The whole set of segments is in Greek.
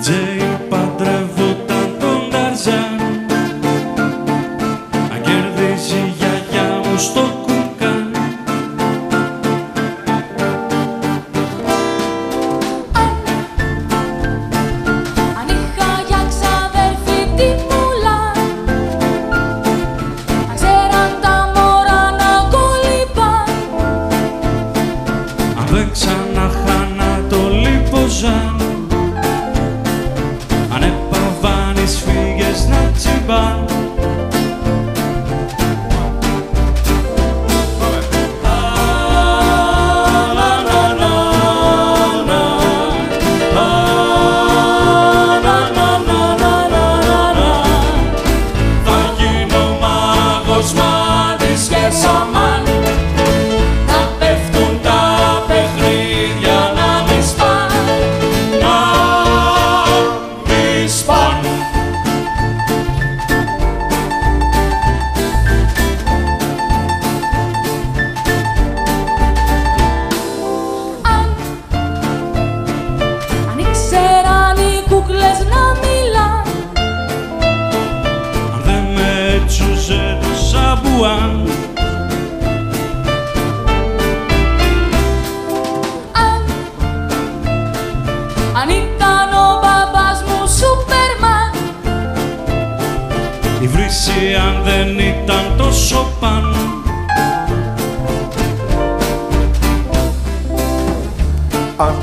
DJ παντρεύονταν τον Ταρζάν. Αν κερδίζει η γιαγιά μου στο κουκάν. Αν είχα για ξαδέρφη τη μουλά Αν ξέραν τα μωρά να κολυμπάν. Αν δεν ξαναχάνα το λιποζάν. ban Αν, ήταν ο μπαμπάς μου Σούπερμαν. Η βρύση δεν ήταν τόσο πάνω Αν,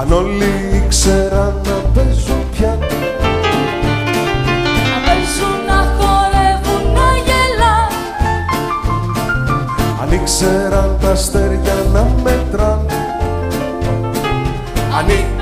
αν όλοι ήξεραν enam metran Anik